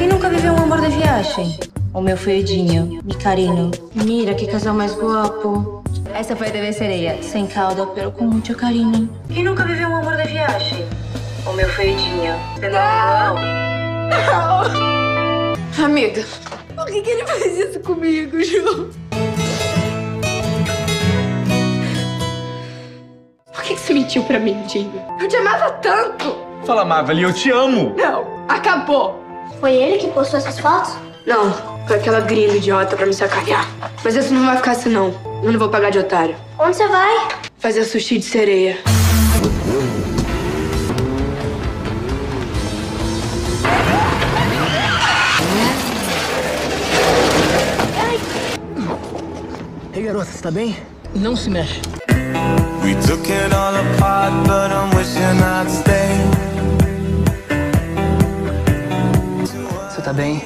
Quem nunca viveu um amor da viagem? O meu foi Edinho, Micarino. Mira, que casal mais guapo. Essa foi a TV Sereia, sem cauda, pero com muito carinho. Quem nunca viveu um amor da viagem? O meu foi Edinho. Não! Amiga, por que, que ele faz isso comigo, Ju? Por que, que você mentiu pra mim, Dinho? Eu te amava tanto! Fala, Marvel, eu te amo! Não, acabou! Foi ele que postou essas fotos? Não, foi aquela gringa idiota pra me sacanear. Mas isso não vai ficar assim, não. Eu não vou pagar de otário. Onde você vai? Fazer sushi de sereia. Ei, garota, você tá bem? Não se mexe. We took it all apart, but I'm wishing I'd stay. Tá bem?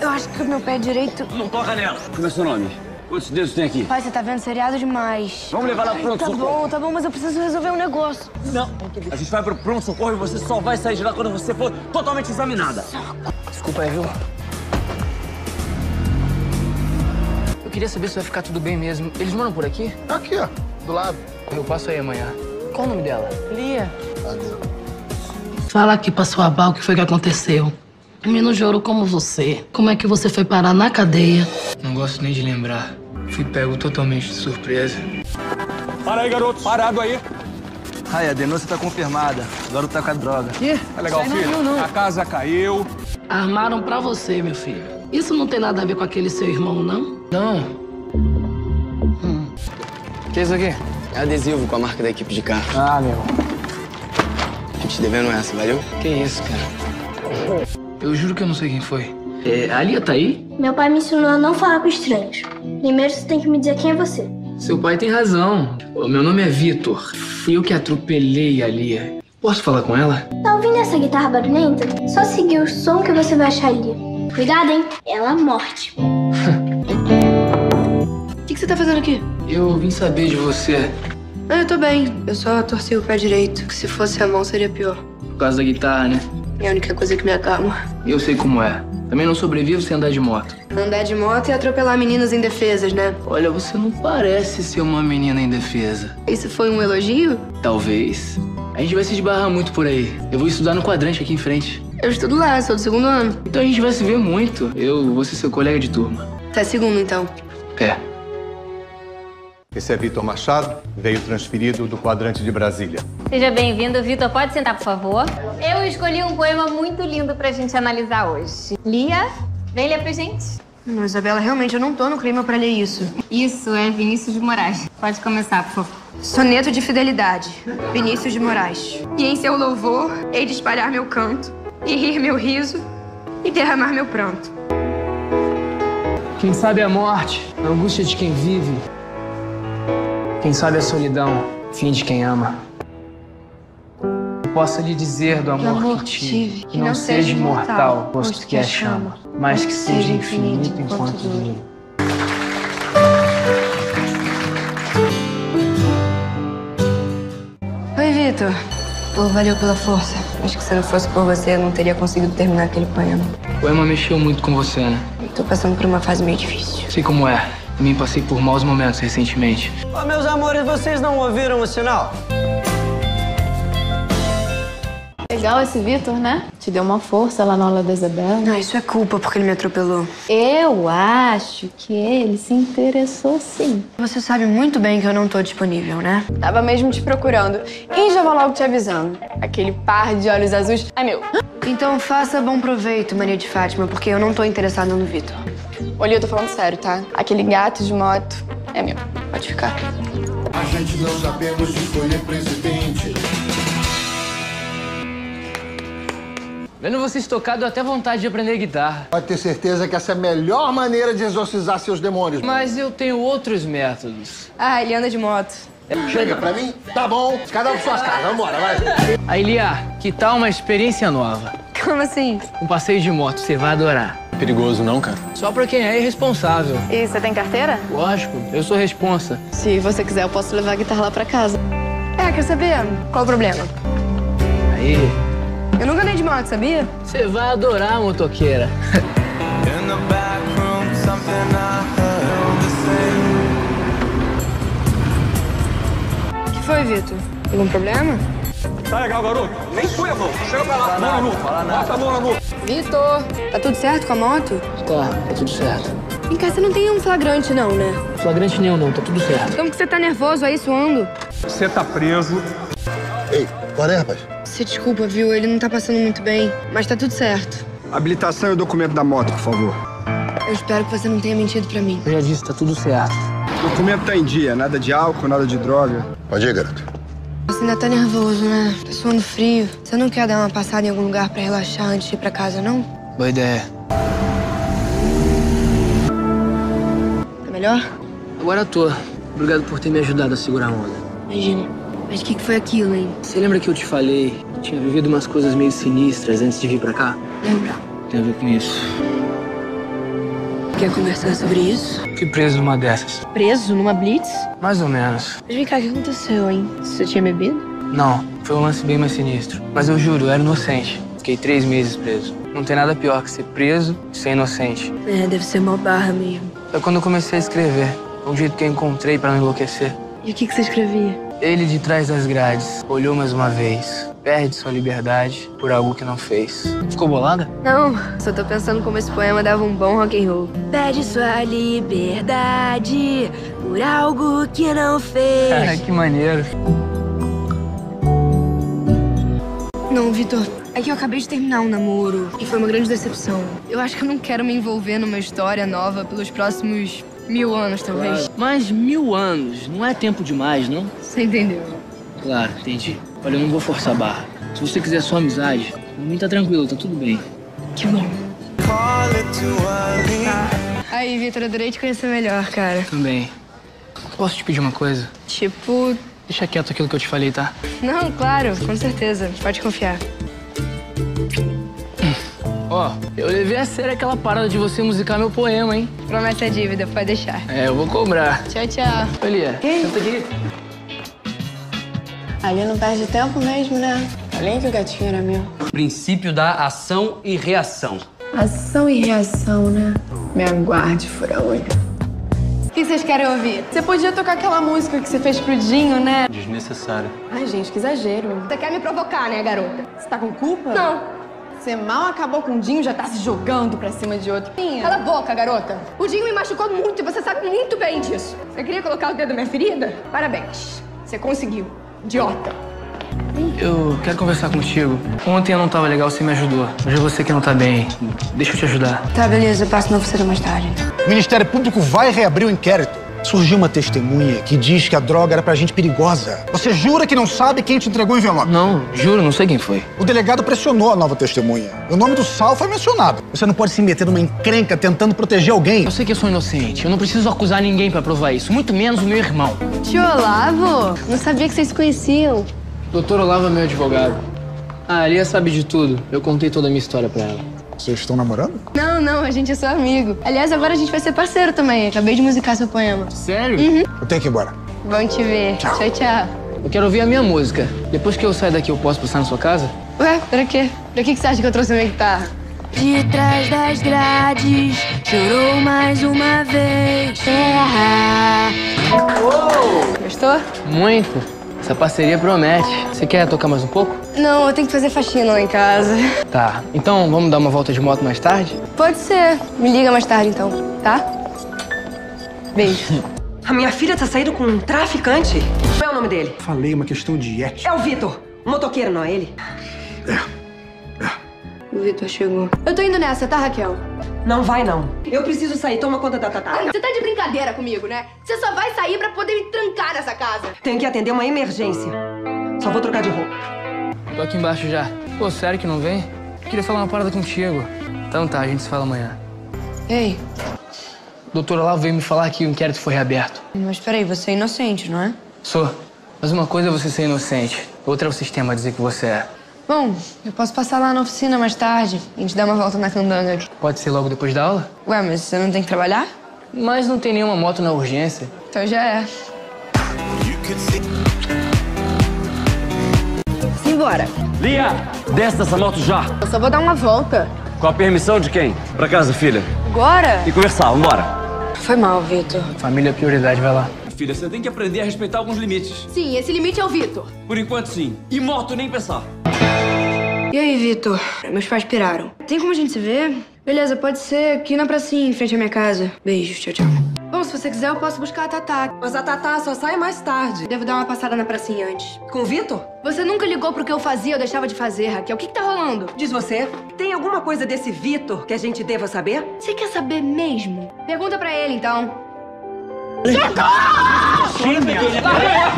Eu acho que o meu pé direito... Não toca nela. Como é seu nome? Quantos dedos tem aqui? Pai, você tá vendo seriado demais. Vamos levar lá pro Tá pronto-socorro. bom, tá bom, mas eu preciso resolver um negócio. Não. A gente vai pro pronto-socorro e você só vai sair de lá quando você for totalmente examinada. Desculpa aí, viu? Eu queria saber se vai ficar tudo bem mesmo. Eles moram por aqui? Aqui, ó, do lado. Eu passo aí amanhã. Qual o nome dela? Lia. Fala aqui pra sua Bal o que foi que aconteceu. Menino de ouro como você. Como é que você foi parar na cadeia? Não gosto nem de lembrar. Fui pego totalmente de surpresa. Para aí, garoto. Parado aí. Ai, a denúncia tá confirmada. Garoto tá com a droga. Ih, Tá legal, sai não, filho? não, não. A casa caiu. Armaram pra você, meu filho. Isso não tem nada a ver com aquele seu irmão, não? Não. Hum. Que é isso aqui? É adesivo com a marca da equipe de carro. Ah, meu. Tô te devendo essa, valeu? Que isso, cara? Eu juro que eu não sei quem foi. É, a Lia tá aí? Meu pai me ensinou a não falar com estranhos. Primeiro você tem que me dizer quem é você. Seu pai tem razão. O meu nome é Vitor. Fui eu que atropelei a Lia. Posso falar com ela? Tá ouvindo essa guitarra barulhenta? Só seguir o som que você vai achar ali. Cuidado, hein? Ela é morte. O que, que você tá fazendo aqui? Eu vim saber de você Ah, eu tô bem. Eu só torci o pé direito, que se fosse a mão seria pior. por causa da guitarra, né? É a única coisa que me acalma. Eu sei como é. Também não sobrevivo sem andar de moto. Andar de moto e atropelar meninas indefesas, né? Olha, você não parece ser uma menina indefesa. Isso foi um elogio? Talvez. A gente vai se esbarrar muito por aí. Eu vou estudar no quadrante aqui em frente. Eu estudo lá, sou do segundo ano. Então a gente vai se ver muito. Eu vou ser seu colega de turma. Tá segundo, então. É. Esse é Vitor Machado, veio transferido do quadrante de Brasília. Seja bem-vindo, Vitor. Pode sentar, por favor. Eu escolhi um poema muito lindo pra gente analisar hoje. Lia, vem ler pra gente. Não, Isabela, realmente eu não tô no clima pra ler isso. Isso é Vinícius de Moraes. Pode começar, por favor. Soneto de Fidelidade, Vinícius de Moraes. E em seu louvor, hei de espalhar meu canto, e rir meu riso, e derramar meu pranto. Quem sabe a morte, a angústia de quem vive. Quem sabe a solidão, fim de quem ama. Eu posso lhe dizer do amor, que tive, que não seja imortal, posto que é chama, mas que seja infinito enquanto dure. Oi, Vitor. Pô, valeu pela força. Acho que se não fosse por você, eu não teria conseguido terminar aquele poema. O poema mexeu muito com você, né? Tô passando por uma fase meio difícil. Sei como é. Também passei por maus momentos recentemente. Ô, meus amores, vocês não ouviram o sinal? Legal esse Vitor, né? Te deu uma força lá na aula da Isabela. Ah, isso é culpa porque ele me atropelou. Eu acho que ele se interessou sim. Você sabe muito bem que eu não tô disponível, né? Tava mesmo te procurando. E já vou logo te avisando. Aquele par de olhos azuis é meu. Então faça bom proveito, Maria de Fátima, porque eu não tô interessada no Vitor. Olha, eu tô falando sério, tá? Aquele gato de moto é meu. Pode ficar. A gente não sabemos escolher presidente. Vendo vocês tocar, deu até vontade de aprender guitarra. Pode ter certeza que essa é a melhor maneira de exorcizar seus demônios. Mas eu tenho outros métodos. Ah, ele anda de moto. Chega pra mim? Tá bom. Cada um suas casas. Vambora, vai. Aí, Lia, que tal uma experiência nova? Como assim? Um passeio de moto, você vai adorar. Perigoso não, cara? Só pra quem é irresponsável. E você tem carteira? Lógico, eu sou responsa. Se você quiser, eu posso levar a guitarra lá pra casa. É, quer saber? Qual o problema? Aí, Eu nunca andei de moto, sabia? Você vai adorar, motoqueira. In the back room, something I heard to say. O que foi, Vitor? Algum problema? Tá legal, garoto? Nem sua, irmão. Chega pra lá. Mão na nuca. Bota a mão na nuca. Vitor, tá tudo certo com a moto? Tá, tá tudo certo. Em casa você não tem um flagrante, não, né? Flagrante nenhum, não. Tá tudo certo. Como que você tá nervoso aí, suando? Você tá preso. Ei, qual é, rapaz? Você desculpa, viu? Ele não tá passando muito bem, mas tá tudo certo. Habilitação e o documento da moto, por favor. Eu espero que você não tenha mentido pra mim. Eu já disse, tá tudo certo. O documento tá em dia, nada de álcool, nada de droga. Pode ir, garoto. Você ainda tá nervoso, né? Tá suando frio. Você não quer dar uma passada em algum lugar pra relaxar antes de ir pra casa, não? Boa ideia. Tá melhor? Agora tô. Obrigado por ter me ajudado a segurar a onda. Imagina. Mas o que, que foi aquilo, hein? Você lembra que eu te falei que tinha vivido umas coisas meio sinistras antes de vir pra cá? Lembra? Tem a ver com isso. Quer conversar sobre isso? Fui preso numa dessas. Preso numa blitz? Mais ou menos. Mas vem cá, o que aconteceu, hein? Você tinha bebido? Não, foi um lance bem mais sinistro. Mas eu juro, eu era inocente. Fiquei três meses preso. Não tem nada pior que ser preso e ser inocente. É, deve ser uma barra mesmo. Foi quando eu comecei a escrever. Foi um jeito que eu encontrei pra não enlouquecer. E o que, que você escrevia? Ele de trás das grades olhou mais uma vez. Perde sua liberdade por algo que não fez. Ficou bolada? Não, só tô pensando como esse poema dava um bom rock and roll. Perde sua liberdade por algo que não fez. Cara, que maneiro. Não, Vitor. É que eu acabei de terminar um namoro e foi uma grande decepção. Eu acho que eu não quero me envolver numa história nova pelos próximos mil anos, talvez. Mas mil anos não é tempo demais, não? Você entendeu? Claro, entendi. Olha, eu não vou forçar a barra. Se você quiser só amizade, pra mim tá tranquilo, tá tudo bem. Que bom. Aí, Vitor, adorei te conhecer melhor, cara. Também. Posso te pedir uma coisa? Tipo. Deixa quieto aquilo que eu te falei, tá? Não, claro, com certeza. Pode confiar. Ó, eu levei a sério aquela parada de você musicar meu poema, hein? Promessa é dívida, pode deixar. É, eu vou cobrar. Tchau, tchau. Oi, Lia. Senta aqui. Ali não perde tempo mesmo, né? Além que o gatinho era meu. Princípio da ação e reação. Ação e reação, né? Me aguarde, fura-olho. O que vocês querem ouvir? Você podia tocar aquela música que você fez pro Dinho, né? Desnecessário. Ai, gente, que exagero. Você quer me provocar, né, garota? Você tá com culpa? Não. Você mal acabou com o Dinho já tá se jogando pra cima de outro. Cala a boca, garota. O Dinho me machucou muito e você sabe muito bem disso. Você queria colocar o dedo na minha ferida? Parabéns. Você conseguiu. Idiota. Eu quero conversar contigo. Ontem eu não tava legal, você me ajudou. Hoje é você que não tá bem. Deixa eu te ajudar. Tá, beleza. Eu passo na oficina mais tarde. O Ministério Público vai reabrir o inquérito. Surgiu uma testemunha que diz que a droga era pra gente perigosa. Você jura que não sabe quem te entregou o envelope? Não, juro, não sei quem foi. O delegado pressionou a nova testemunha. O nome do Sal foi mencionado. Você não pode se meter numa encrenca tentando proteger alguém. Eu sei que eu sou inocente. Eu não preciso acusar ninguém pra provar isso. Muito menos o meu irmão. Tio Olavo, não sabia que vocês se conheciam. Doutor Olavo é meu advogado. Ah, a Lia sabe de tudo. Eu contei toda a minha história pra ela. Vocês estão namorando? Não, não, a gente é só amigo. Aliás, agora a gente vai ser parceiro também. Acabei de musicar seu poema. Sério? Uhum. Eu tenho que ir embora. Bom te ver. Tchau. tchau. tchau. Eu quero ouvir a minha música. Depois que eu sair daqui, eu posso passar na sua casa? Ué, pra quê? Pra que que você acha que eu trouxe a minha guitarra? De trás das grades, chorou mais uma vez. Terra. Gostou? Muito. Essa parceria promete. Você quer tocar mais um pouco? Não, eu tenho que fazer faxina lá em casa. Tá. Então vamos dar uma volta de moto mais tarde? Pode ser. Me liga mais tarde, então, tá? Beijo. A minha filha tá saindo com um traficante? Qual é o nome dele? Falei uma questão de ética. É o Vitor. O motoqueiro, não é ele? O Vitor chegou. Eu tô indo nessa, tá, Raquel? Não vai, não. Eu preciso sair. Toma conta da Tatá. Você tá de brincadeira comigo, né? Você só vai sair pra poder me trancar nessa casa. Tenho que atender uma emergência. Só vou trocar de roupa. Tô aqui embaixo já. Pô, sério que não vem? Queria falar uma parada contigo. Então tá, a gente se fala amanhã. Ei, Doutor Olavo veio me falar que o inquérito foi reaberto. mas peraí, você é inocente, não é? Sou. Mas uma coisa é você ser inocente, outra é o sistema dizer que você é. Bom, eu posso passar lá na oficina mais tarde. A gente dá uma volta na candanga. Pode ser logo depois da aula? Ué, mas você não tem que trabalhar? Mas não tem nenhuma moto na urgência. Então já é. agora. Lia, desce dessa moto já. Eu só vou dar uma volta. Com a permissão de quem? Pra casa, filha. Agora? E conversar, vambora. Foi mal, Vitor. Família é prioridade, vai lá. Filha, você tem que aprender a respeitar alguns limites. Sim, esse limite é o Vitor. Por enquanto, sim. E moto, nem pensar. E aí, Vitor? Meus pais piraram. Tem como a gente se ver? Beleza, pode ser aqui na pracinha, em frente à minha casa. Beijo, tchau, tchau. Bom, se você quiser, eu posso buscar a Tatá. Mas a Tatá só sai mais tarde. Devo dar uma passada na pracinha antes. Com o Vitor? Você nunca ligou pro que eu fazia ou deixava de fazer, Raquel. O que, que tá rolando? Diz você, tem alguma coisa desse Vitor que a gente deva saber? Você quer saber mesmo? Pergunta pra ele, então.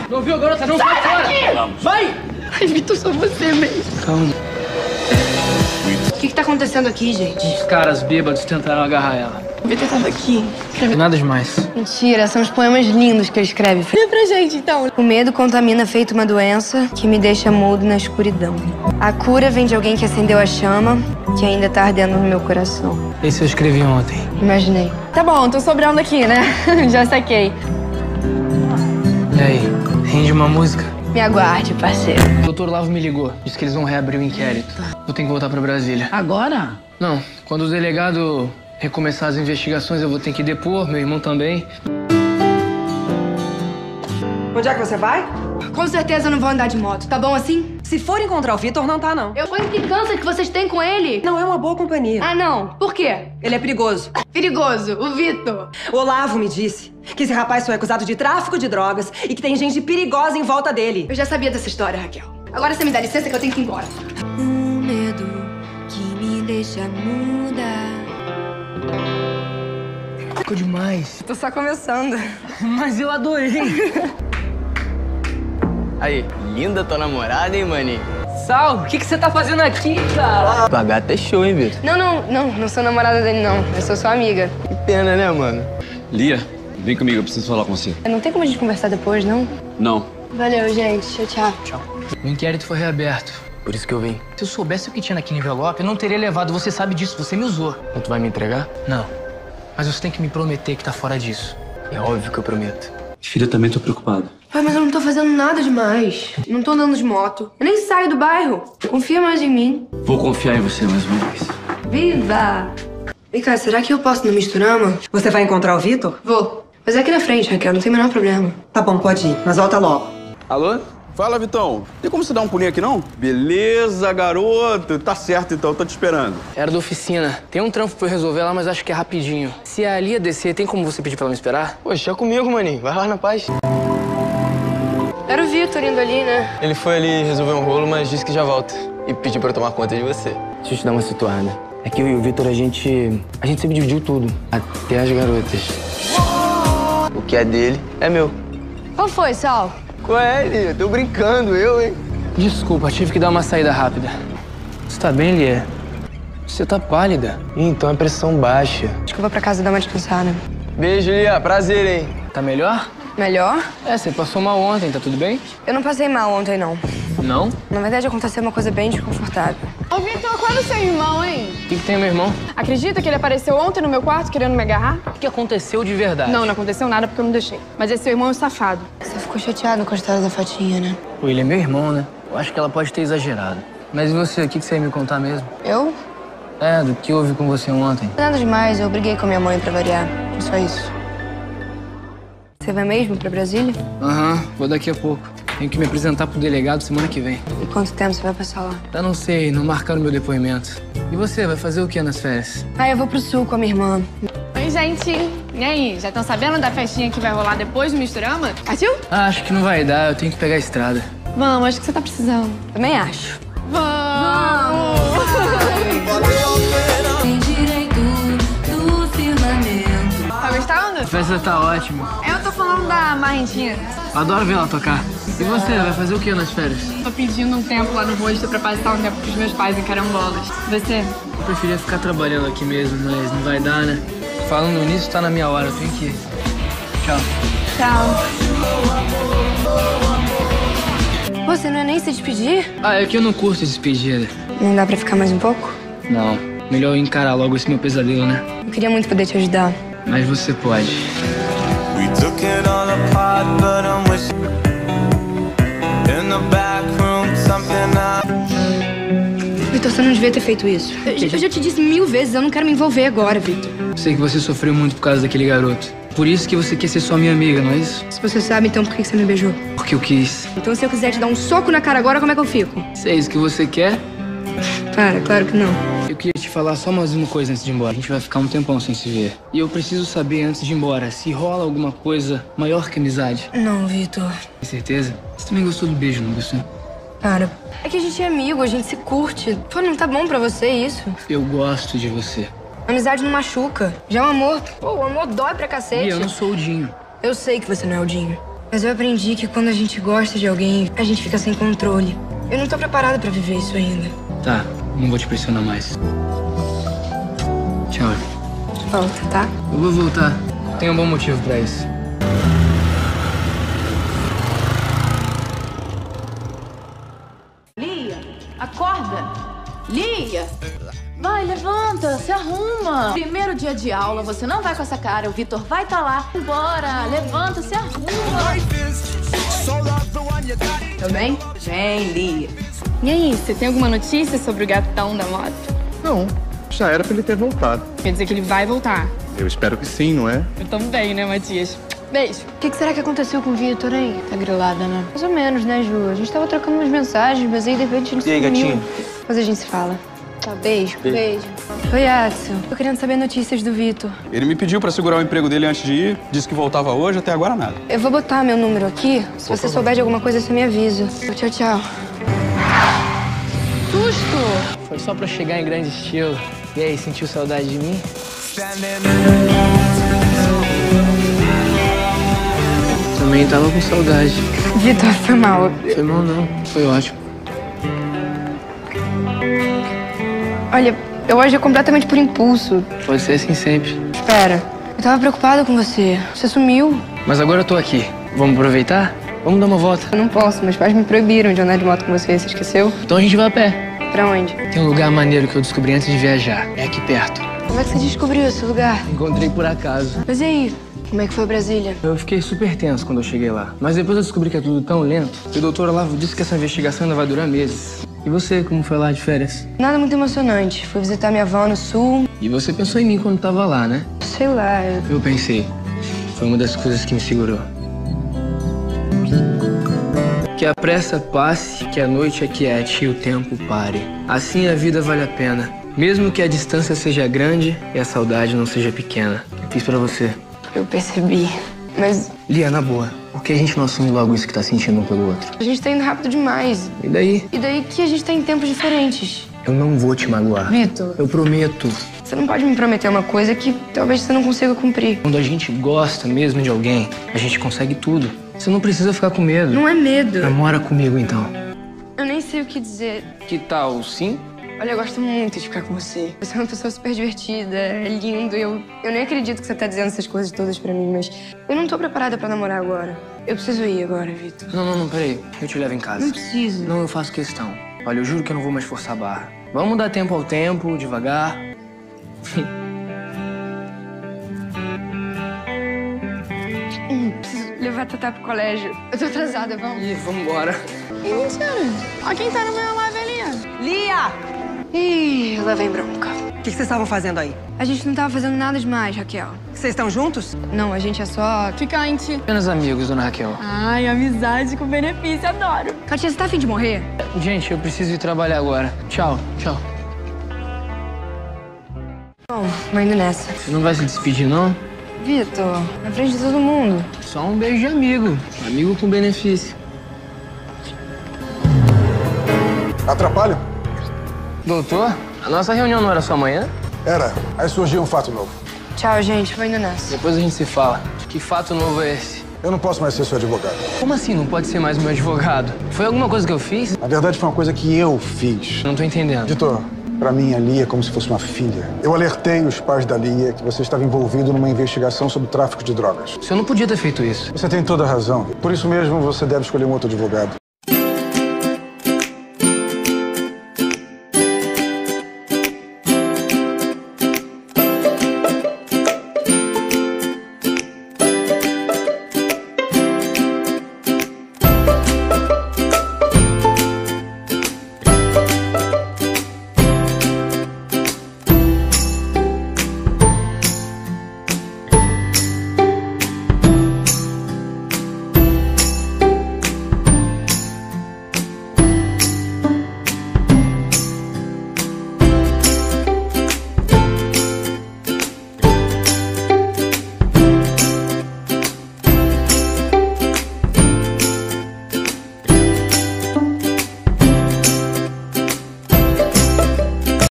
Não viu, garota? Não sai fora! Vai! Ai, Vitor, só você mesmo. Calma. O que, que tá acontecendo aqui, gente? Os caras bêbados tentaram agarrar ela. O Vitor tava aqui. Nada demais. Mentira, são os poemas lindos que ele escreve. Lê pra gente, então. O medo contamina feito uma doença que me deixa mudo na escuridão. A cura vem de alguém que acendeu a chama que ainda tá ardendo no meu coração. Esse eu escrevi ontem. Imaginei. Tá bom, tô sobrando aqui, né? Já saquei. E aí, rende uma música? Me aguarde, parceiro. O doutor Lavo me ligou. Disse que eles vão reabrir o inquérito. Vou ter que voltar pra Brasília. Agora? Não, quando o delegado recomeçar as investigações, eu vou ter que depor, meu irmão também. Onde é que você vai? Com certeza eu não vou andar de moto, tá bom assim? Se for encontrar o Vitor, não tá, não. Eu vou implicância que vocês têm com ele. Não é uma boa companhia. Ah, não. Por quê? Ele é perigoso. Perigoso, o Vitor. O Olavo me disse que esse rapaz foi acusado de tráfico de drogas e que tem gente perigosa em volta dele. Eu já sabia dessa história, Raquel. Agora você me dá licença que eu tenho que ir embora. Um medo que me deixa muda. Ficou demais. Tô só começando. Mas eu adorei. Aí, linda tua namorada, hein, maninho? Sal, o que, que você tá fazendo aqui, cara? Tua gata é show, hein, Vitor? Não, não, não. Não sou namorada dele, não. Eu sou sua amiga. Que pena, né, mano? Lia, vem comigo, eu preciso falar com você. Não tem como a gente conversar depois, não? Não. Valeu, gente. Tchau, tchau. Tchau. O inquérito foi reaberto. Por isso que eu vim. Se eu soubesse o que tinha naquele envelope, eu não teria levado. Você sabe disso, você me usou. Então tu vai me entregar? Não. Mas você tem que me prometer que tá fora disso. É óbvio que eu prometo. Filha, também tô preocupado. Pai, mas eu não tô fazendo nada demais. Não tô andando de moto. Eu nem saio do bairro. Confia mais em mim. Vou confiar em você mais uma vez. Viva! Vem cá, será que eu posso no Misturama? Você vai encontrar o Vitor? Vou. Mas é aqui na frente, Raquel. Não tem o menor problema. Tá bom, pode ir. Mas volta logo. Alô? Fala, Vitão. Tem como você dar um pulinho aqui, não? Beleza, garoto. Tá certo, então. Tô te esperando. Era da oficina. Tem um trampo pra eu resolver lá, mas acho que é rapidinho. Se a Lia descer, tem como você pedir pra ela me esperar? Poxa, é comigo, maninho. Vai lá na paz. Era o Vitor indo ali, né? Ele foi ali resolver um rolo, mas disse que já volta. E pediu pra eu tomar conta de você. Deixa eu te dar uma situada. É que eu e o Vitor, a gente... A gente sempre dividiu tudo. Até as garotas. O que é dele é meu. Qual foi, Sal? Qual é, Lia? Tô brincando, eu, hein? Desculpa, tive que dar uma saída rápida. Você tá bem, Lia? Você tá pálida. Então é pressão baixa. Acho que eu vou pra casa dar uma descansada. Beijo, Lia. Prazer, hein? Tá melhor? Melhor? É, você passou mal ontem, tá tudo bem? Eu não passei mal ontem, não. Não? Na verdade, aconteceu uma coisa bem desconfortável. Ô, Vitor, qual é o seu irmão, hein? O que, que tem, meu irmão? Acredita que ele apareceu ontem no meu quarto querendo me agarrar? O que aconteceu de verdade? Não, não aconteceu nada porque eu não deixei. Mas esse seu irmão é um safado. Você ficou chateado com a história da Fatinha, né? Pô, ele é meu irmão, né? Eu acho que ela pode ter exagerado. Mas e você, o que, que você ia me contar mesmo? Eu? É, do que houve com você ontem. Nada demais, eu briguei com a minha mãe pra variar. Só isso. Você vai mesmo pra Brasília? Aham, uhum, vou daqui a pouco. Tenho que me apresentar pro delegado semana que vem. E quanto tempo você vai passar lá? Eu não sei, não marcaram meu depoimento. E você, vai fazer o que nas férias? Ah, eu vou pro sul com a minha irmã. Oi, gente. E aí, já estão sabendo da festinha que vai rolar depois do Misturama? Partiu? Ah, acho que não vai dar, eu tenho que pegar a estrada. Vamos, acho que você tá precisando. Também acho. Vamos! Tem direito do firmamento. Tá gostando? A festa tá ótima. Eu tô falando da Marrentinha. Adoro ver ela tocar. E você, vai fazer o que nas férias? Tô pedindo um tempo lá no rosto pra passar um tempo com os meus pais em carambolas. Você? Eu preferia ficar trabalhando aqui mesmo, mas não vai dar, né? Falando nisso, tá na minha hora, eu tenho que ir. Tchau. Tchau. Você não é nem se despedir? Ah, é que eu não curto despedida. Não dá pra ficar mais um pouco? Não. Melhor eu encarar logo esse meu pesadelo, né? Eu queria muito poder te ajudar. Mas você pode. We took it all apart, but I'm wishing in the back room something I Vitor, você não devia ter feito isso. Eu, eu já te disse mil vezes, eu não quero me envolver agora, Vitor. Sei que você sofreu muito por causa daquele garoto. Por isso que você quer ser só minha amiga, não é isso? Se você sabe, então por que você me beijou? Porque eu quis. Então se eu quiser te dar um soco na cara agora, como é que eu fico? Se é isso que você quer, Para, claro que não. Eu queria te falar só mais uma coisa antes de ir embora. A gente vai ficar um tempão sem se ver. E eu preciso saber antes de ir embora se rola alguma coisa maior que amizade. Não, Vitor. Tem certeza? Você também gostou do beijo, não gostou? Para. É que a gente é amigo, a gente se curte. Pô, não tá bom pra você isso? Eu gosto de você. Amizade não machuca. Já é um amor. Pô, o amor dói pra cacete. E eu não sou o Dinho. Eu sei que você não é o Dinho. Mas eu aprendi que quando a gente gosta de alguém, a gente fica sem controle. Eu não tô preparada pra viver isso ainda. Tá, não vou te pressionar mais. Tchau. Volta, tá? Eu vou voltar. Tem um bom motivo pra isso. Lia, acorda! Lia! Vai, levanta, se arruma. Primeiro dia de aula, você não vai com essa cara. O Vitor vai estar lá. Bora, levanta, se arruma. Tá bem? Bem, Lia. E aí, você tem alguma notícia sobre o gatão da moto? Não, já era pra ele ter voltado. Quer dizer que ele vai voltar. Eu espero que sim, não é? Eu também, né, Matias? Beijo. O que, que será que aconteceu com o Vitor, hein? Tá grilada, né? Mais ou menos, né, Ju? A gente tava trocando umas mensagens, mas aí de repente a gente E aí, gatinho? Depois a gente se fala. Tá, beijo. Beijo. Oi, Axel. Tô querendo saber notícias do Vitor. Ele me pediu pra segurar o emprego dele antes de ir, disse que voltava hoje, até agora nada. Eu vou botar meu número aqui. Se você souber de alguma coisa, você me avisa. Tchau, tchau. Susto! Foi só pra chegar em grande estilo. E aí, sentiu saudade de mim? Também tava com saudade. Vitor, foi mal. Foi mal não, foi ótimo. Olha, eu agi completamente por impulso. Pode ser assim sempre. Espera. Eu tava preocupada com você. Você sumiu. Mas agora eu tô aqui. Vamos aproveitar? Vamos dar uma volta. Eu não posso, meus pais me proibiram de andar de moto com você. Você esqueceu? Então a gente vai a pé. Pra onde? Tem um lugar maneiro que eu descobri antes de viajar. É aqui perto. Como é que você descobriu esse lugar? Encontrei por acaso. Mas e aí? Como é que foi Brasília? Eu fiquei super tenso quando eu cheguei lá. Mas depois eu descobri que é tudo tão lento. que O doutor Olavo disse que essa investigação ainda vai durar meses. E você, como foi lá de férias? Nada muito emocionante. Fui visitar minha avó no sul. E você pensou em mim quando tava lá, né? Sei lá. Eu... Eu pensei. Foi uma das coisas que me segurou. Que a pressa passe, que a noite aquiete e o tempo pare. Assim a vida vale a pena. Mesmo que a distância seja grande e a saudade não seja pequena. Fiz pra você. Eu percebi. Mas Lia, na boa, por que a gente não assume logo isso que tá sentindo um pelo outro? a gente tá indo rápido demais. E daí? E daí que a gente tá em tempos diferentes. Eu não vou te magoar. Vitor. Eu prometo. Você não pode me prometer uma coisa que talvez você não consiga cumprir. Quando a gente gosta mesmo de alguém, a gente consegue tudo. Você não precisa ficar com medo. Não é medo. Namora comigo então. Eu nem sei o que dizer. Que tal sim? Olha, eu gosto muito de ficar com você. Você é uma pessoa super divertida, é lindo. Eu, eu nem acredito que você tá dizendo essas coisas todas pra mim, mas eu não tô preparada pra namorar agora. Eu preciso ir agora, Vitor. Não, não, não, peraí. Eu te levo em casa. Não preciso. Não, eu faço questão. Olha, eu juro que eu não vou mais forçar a barra. Vamos dar tempo ao tempo, devagar. levar a Tatá pro colégio. Eu tô atrasada, vamos. Ih, vambora. Ih, mentira. Olha quem tá no meu live ali, ó. Lia! Ih, lá vem bronca. O que que vocês estavam fazendo aí? A gente não tava fazendo nada demais, Raquel. Vocês estão juntos? Não, a gente é só... Ficante. Apenas amigos, dona Raquel. Ai, amizade com benefício, adoro. Katia, você tá afim de morrer? Gente, eu preciso ir trabalhar agora. Tchau, tchau. Bom, vou indo nessa. Você não vai se despedir, não? Vitor, na frente de todo mundo. Só um beijo de amigo. Amigo com benefício. Atrapalho? Doutor, a nossa reunião não era só amanhã? Era. Aí surgiu um fato novo. Tchau, gente. Vou indo nessa. Depois a gente se fala. Que fato novo é esse? Eu não posso mais ser seu advogado. Como assim não pode ser mais meu advogado? Foi alguma coisa que eu fiz? Na verdade, foi uma coisa que eu fiz. Não tô entendendo. Editor, pra mim, a Lia é como se fosse uma filha. Eu alertei os pais da Lia que você estava envolvido numa investigação sobre tráfico de drogas. O senhor não podia ter feito isso. Você tem toda a razão. Por isso mesmo, você deve escolher um outro advogado.